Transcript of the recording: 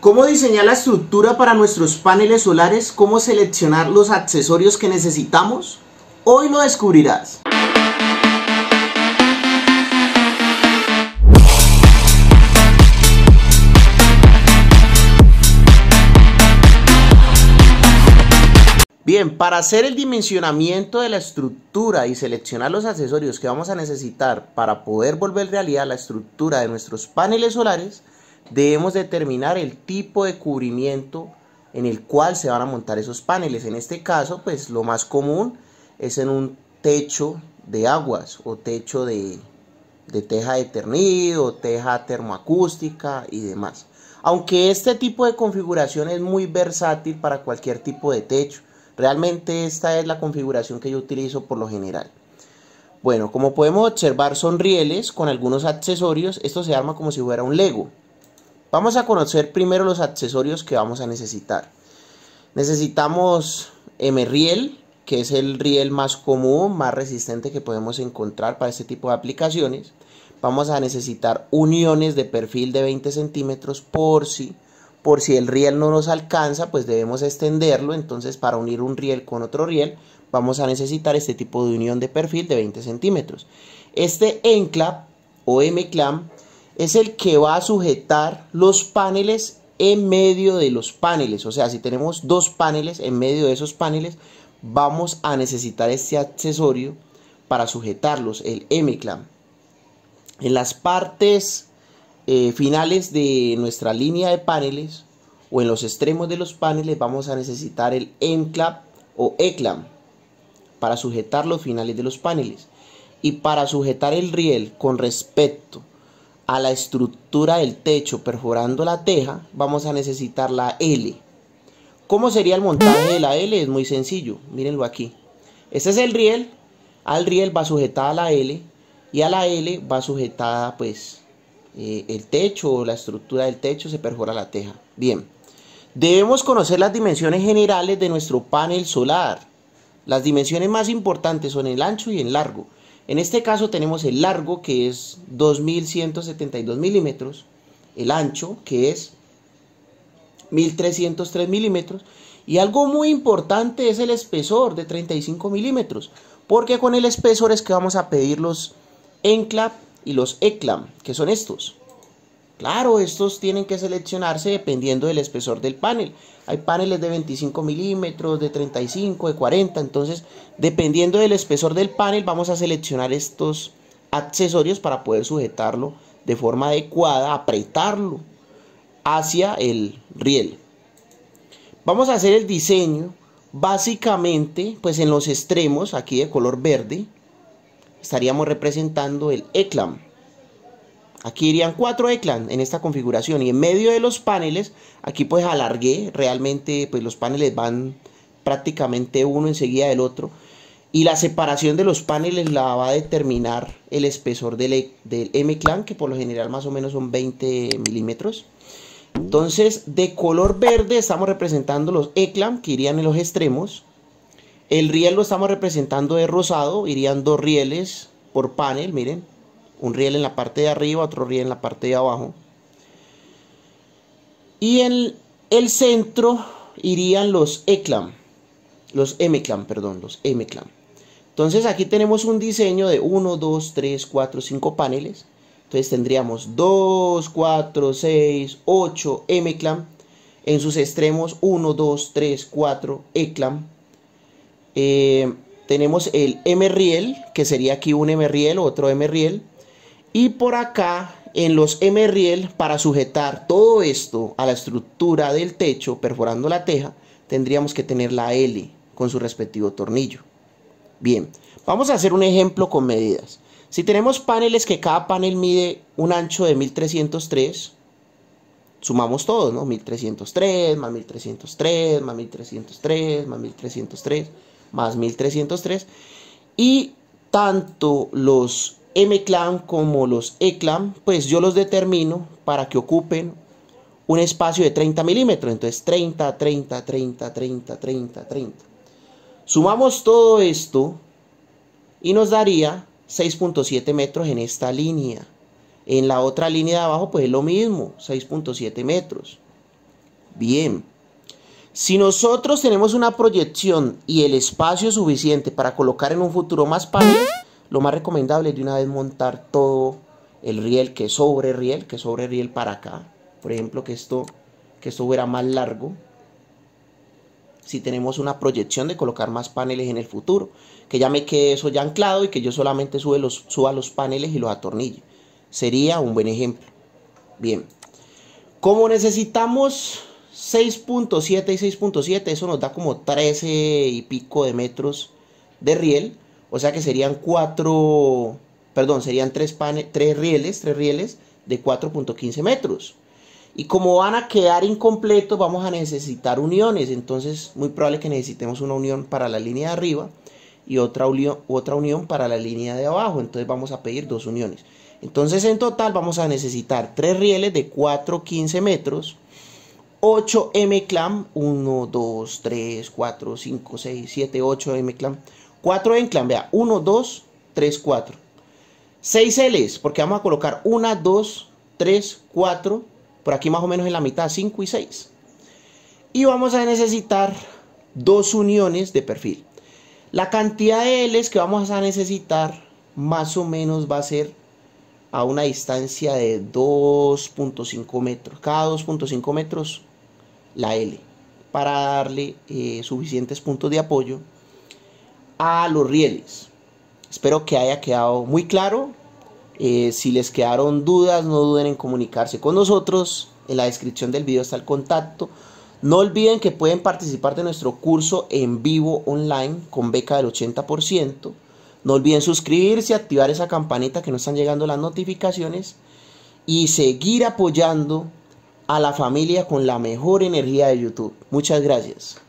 ¿Cómo diseñar la estructura para nuestros paneles solares? ¿Cómo seleccionar los accesorios que necesitamos? Hoy lo descubrirás. Bien, para hacer el dimensionamiento de la estructura y seleccionar los accesorios que vamos a necesitar para poder volver realidad la estructura de nuestros paneles solares, debemos determinar el tipo de cubrimiento en el cual se van a montar esos paneles. En este caso, pues lo más común es en un techo de aguas o techo de, de teja de ternido, teja termoacústica y demás. Aunque este tipo de configuración es muy versátil para cualquier tipo de techo. Realmente esta es la configuración que yo utilizo por lo general. Bueno, como podemos observar son rieles con algunos accesorios. Esto se arma como si fuera un Lego. Vamos a conocer primero los accesorios que vamos a necesitar. Necesitamos M-Riel, que es el riel más común, más resistente que podemos encontrar para este tipo de aplicaciones. Vamos a necesitar uniones de perfil de 20 centímetros por si, por si el riel no nos alcanza, pues debemos extenderlo. Entonces para unir un riel con otro riel vamos a necesitar este tipo de unión de perfil de 20 centímetros. Este enclap o M-clamp es el que va a sujetar los paneles en medio de los paneles. O sea, si tenemos dos paneles en medio de esos paneles, vamos a necesitar este accesorio para sujetarlos, el M-clamp. En las partes eh, finales de nuestra línea de paneles o en los extremos de los paneles vamos a necesitar el M-clamp o E-clamp para sujetar los finales de los paneles. Y para sujetar el riel con respecto a la estructura del techo perforando la teja, vamos a necesitar la L. ¿Cómo sería el montaje de la L? Es muy sencillo, mírenlo aquí. Este es el riel, al riel va sujetada la L y a la L va sujetada pues eh, el techo o la estructura del techo se perfora la teja. Bien, debemos conocer las dimensiones generales de nuestro panel solar. Las dimensiones más importantes son el ancho y el largo. En este caso tenemos el largo que es 2172 milímetros, el ancho que es 1303 milímetros y algo muy importante es el espesor de 35 milímetros porque con el espesor es que vamos a pedir los enclap y los eclam que son estos. Claro, estos tienen que seleccionarse dependiendo del espesor del panel. Hay paneles de 25 milímetros, de 35, de 40. Entonces, dependiendo del espesor del panel, vamos a seleccionar estos accesorios para poder sujetarlo de forma adecuada, apretarlo hacia el riel. Vamos a hacer el diseño básicamente, pues en los extremos, aquí de color verde, estaríamos representando el eclam Aquí irían cuatro ECLAN en esta configuración y en medio de los paneles, aquí pues alargué, realmente pues los paneles van prácticamente uno enseguida del otro y la separación de los paneles la va a determinar el espesor del, e, del M-Clan que por lo general más o menos son 20 milímetros. Entonces de color verde estamos representando los E-Clan que irían en los extremos. El riel lo estamos representando de rosado, irían dos rieles por panel, miren un riel en la parte de arriba, otro riel en la parte de abajo. Y en el centro irían los E-clam, los M-clam, perdón, los M-clam. Entonces aquí tenemos un diseño de 1, 2, 3, 4, 5 paneles. Entonces tendríamos 2, 4, 6, 8 M-clam. En sus extremos 1, 2, 3, 4 E-clam. Eh, tenemos el M-riel, que sería aquí un M-riel, otro M-riel. Y por acá en los M-riel para sujetar todo esto a la estructura del techo perforando la teja tendríamos que tener la L con su respectivo tornillo. Bien, vamos a hacer un ejemplo con medidas. Si tenemos paneles que cada panel mide un ancho de 1303, sumamos todos, ¿no? 1303 más 1303 más 1303 más 1303 más 1303 y tanto los M-Clan como los E-Clan, pues yo los determino para que ocupen un espacio de 30 milímetros. Entonces 30, 30, 30, 30, 30, 30. Sumamos todo esto y nos daría 6.7 metros en esta línea. En la otra línea de abajo pues es lo mismo, 6.7 metros. Bien, si nosotros tenemos una proyección y el espacio suficiente para colocar en un futuro más paneles, lo más recomendable es de una vez montar todo el riel que sobre riel, que sobre riel para acá. Por ejemplo, que esto, que esto fuera más largo. Si tenemos una proyección de colocar más paneles en el futuro, que ya me quede eso ya anclado y que yo solamente sube los, suba los paneles y los atornille. Sería un buen ejemplo. Bien. Como necesitamos 6.7 y 6.7, eso nos da como 13 y pico de metros de riel. O sea que serían 4, perdón, serían 3, tres rieles, 3 rieles de 4.15 metros. Y como van a quedar incompletos, vamos a necesitar uniones. Entonces, muy probable que necesitemos una unión para la línea de arriba y otra unión, otra unión para la línea de abajo. Entonces, vamos a pedir dos uniones. Entonces en total vamos a necesitar 3 rieles de 4,15 metros, 8 M-clam, 1, 2, 3, 4, 5, 6, 7, 8 M-clam, 4 M-clam, vea, 1, 2, 3, 4. 6 L's, porque vamos a colocar 1, 2, 3, 4, por aquí más o menos en la mitad, 5 y 6. Y vamos a necesitar dos uniones de perfil. La cantidad de L's que vamos a necesitar más o menos va a ser a una distancia de 2.5 metros. Cada 2.5 metros la L para darle eh, suficientes puntos de apoyo a los rieles. Espero que haya quedado muy claro. Eh, si les quedaron dudas, no duden en comunicarse con nosotros. En la descripción del video está el contacto. No olviden que pueden participar de nuestro curso en vivo online con beca del 80%. No olviden suscribirse, activar esa campanita que nos están llegando las notificaciones y seguir apoyando a la familia con la mejor energía de YouTube. Muchas gracias.